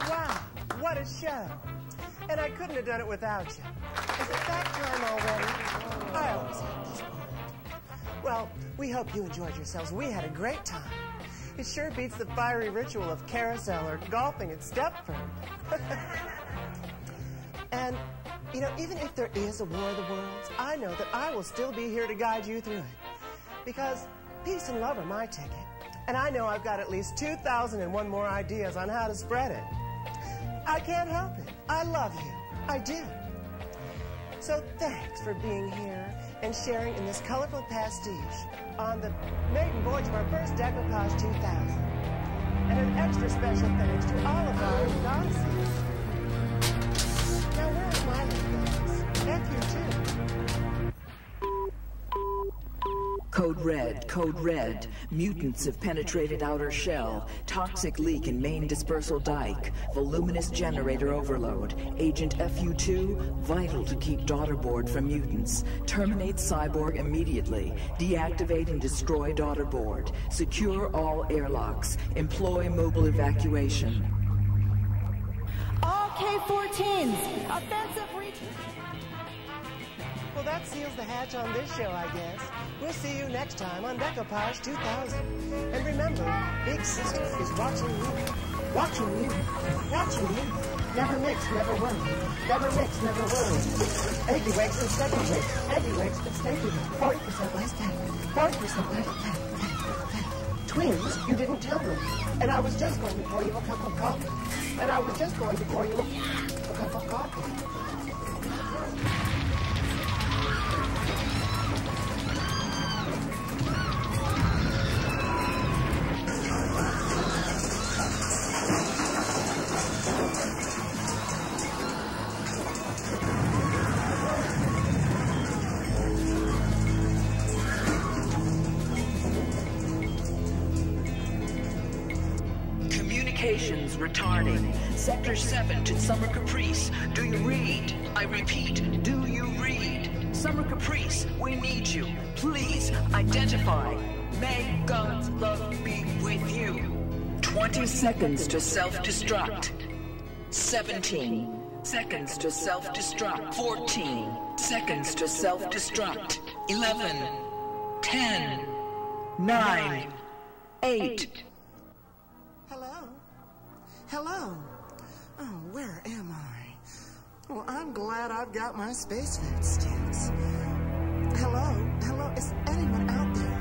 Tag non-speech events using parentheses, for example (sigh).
wow. What a show. And I couldn't have done it without you. Is it that time already? Oh, I always have this moment. Well, we hope you enjoyed yourselves. We had a great time. It sure beats the fiery ritual of carousel or golfing at Stepford. (laughs) and, you know, even if there is a war of the worlds, I know that I will still be here to guide you through it. Because peace and love are my ticket. And I know I've got at least 2,001 more ideas on how to spread it. I can't help it. I love you. I do. So thanks for being here and sharing in this colorful pastiche on the maiden voyage of our first decoupage 2000. And an extra special thanks to all of our goddesses. Code Red, Code Red. Mutants have penetrated outer shell. Toxic leak in main dispersal dike. Voluminous generator overload. Agent FU2, vital to keep daughterboard from mutants. Terminate cyborg immediately. Deactivate and destroy daughterboard. Secure all airlocks. Employ mobile evacuation. All K-14s, offensive reach. That seals the hatch on this show, I guess. We'll see you next time on Decoupage 2000. And remember, Big Sister is watching you. Watching you. Watching you. Never mix, never worry. Never mix, never worry. Eggy wakes and steady wakes. Eggy wakes and steady wakes. 40% less fat. 40% less fat. Twins, you didn't tell me. And I was just going to pour you a cup of coffee. And I was just going to pour you a cup of coffee. Communications retarding. Sector 7 to Summer Caprice. Do you read? I repeat, do you read? Summer Caprice, we need you. Please identify. May God's love be with you. 20 seconds to self-destruct. 17 seconds to self-destruct. 14 seconds to self-destruct. 11 10 9 8 Hello? Hello? Oh, where am I? Well, I'm glad I've got my space spacesuit sticks. Hello? Hello? Is anyone out